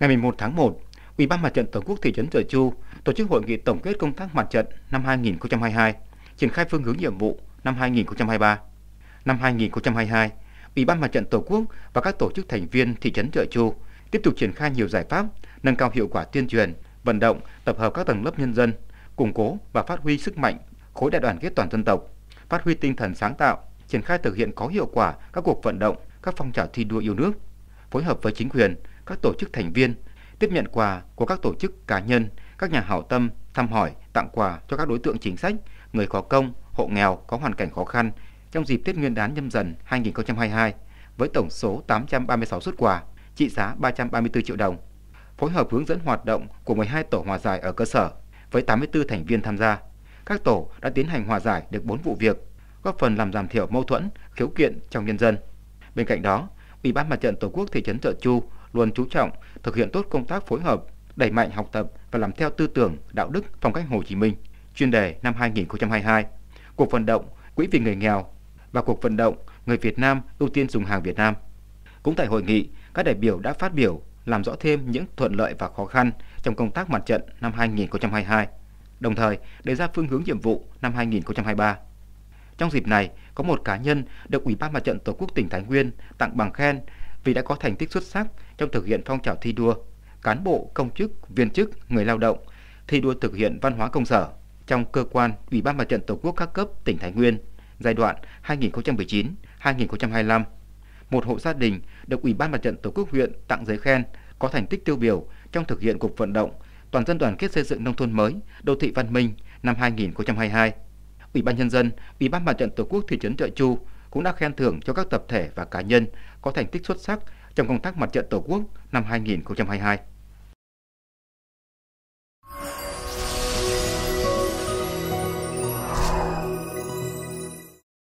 Ngày 11 tháng 1, Ủy ban Mặt trận Tổ quốc thị trấn Trợ Chu tổ chức hội nghị tổng kết công tác mặt trận năm 2022, triển khai phương hướng nhiệm vụ năm 2023. Năm 2022, Ủy ban Mặt trận Tổ quốc và các tổ chức thành viên thị trấn Trợ Chu tiếp tục triển khai nhiều giải pháp nâng cao hiệu quả tuyên truyền, vận động, tập hợp các tầng lớp nhân dân, củng cố và phát huy sức mạnh khối đại đoàn kết toàn dân tộc, phát huy tinh thần sáng tạo, triển khai thực hiện có hiệu quả các cuộc vận động, các phong trào thi đua yêu nước, phối hợp với chính quyền, các tổ chức thành viên, tiếp nhận quà của các tổ chức cá nhân, các nhà hảo tâm thăm hỏi, tặng quà cho các đối tượng chính sách, người có công, hộ nghèo có hoàn cảnh khó khăn trong dịp Tết Nguyên đán nhâm dần 2022 với tổng số 836 xuất quà trị giá 334 triệu đồng. Phối hợp hướng dẫn hoạt động của 12 tổ hòa giải ở cơ sở với 84 thành viên tham gia. Các tổ đã tiến hành hòa giải được 4 vụ việc, góp phần làm giảm thiểu mâu thuẫn, khiếu kiện trong nhân dân. Bên cạnh đó, Ủy ban Mặt trận Tổ quốc thị trấn Trợ Chu luôn chú trọng thực hiện tốt công tác phối hợp, đẩy mạnh học tập và làm theo tư tưởng, đạo đức, phong cách Hồ Chí Minh. Chuyên đề năm 2022, cuộc vận động Quỹ vì người nghèo và cuộc vận động Người Việt Nam ưu tiên dùng hàng Việt Nam. Cũng tại hội nghị, các đại biểu đã phát biểu làm rõ thêm những thuận lợi và khó khăn trong công tác mặt trận năm 2022, đồng thời đề ra phương hướng nhiệm vụ năm 2023. Trong dịp này, có một cá nhân được Ủy ban Mặt trận Tổ quốc tỉnh Thái Nguyên tặng bằng khen vì đã có thành tích xuất sắc trong thực hiện phong trào thi đua, cán bộ, công chức, viên chức, người lao động, thi đua thực hiện văn hóa công sở trong cơ quan Ủy ban Mặt trận Tổ quốc các cấp tỉnh Thái Nguyên giai đoạn 2019-2025. Một hộ gia đình được Ủy ban Mặt trận Tổ quốc huyện tặng giấy khen có thành tích tiêu biểu trong thực hiện cuộc vận động toàn dân đoàn kết xây dựng nông thôn mới, đô thị văn minh năm 2022. Ủy ban nhân dân, Ủy ban Mặt trận Tổ quốc thị trấn Trợ Chu cũng đã khen thưởng cho các tập thể và cá nhân có thành tích xuất sắc trong công tác mặt trận Tổ quốc năm 2022.